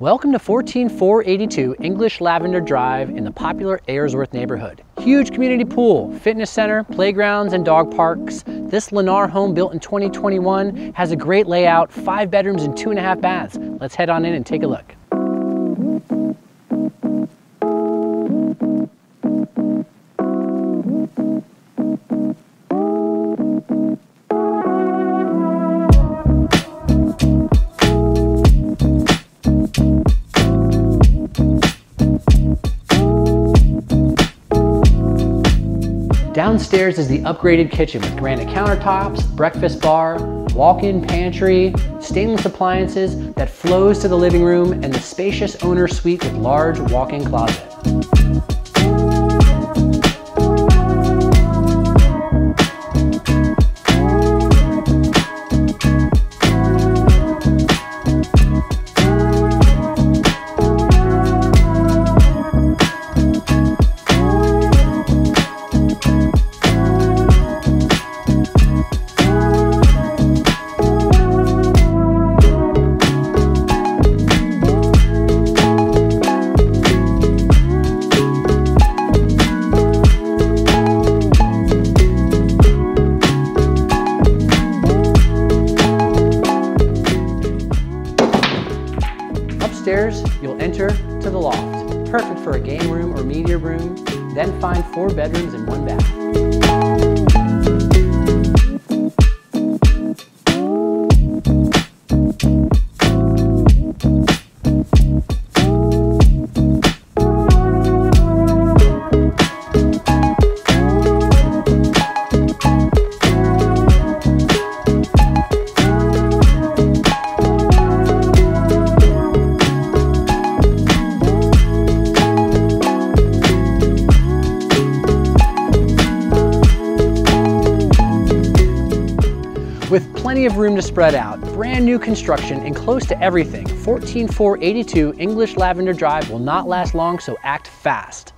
Welcome to 14482 English Lavender Drive in the popular Ayersworth neighborhood. Huge community pool, fitness center, playgrounds, and dog parks. This Lennar home built in 2021 has a great layout, five bedrooms and two and a half baths. Let's head on in and take a look. Downstairs is the upgraded kitchen with granite countertops, breakfast bar, walk-in pantry, stainless appliances that flows to the living room, and the spacious owner suite with large walk-in closet. Upstairs, you'll enter to the loft, perfect for a game room or media room, then find four bedrooms and one bath. Plenty of room to spread out, brand new construction and close to everything, 14482 English Lavender Drive will not last long, so act fast.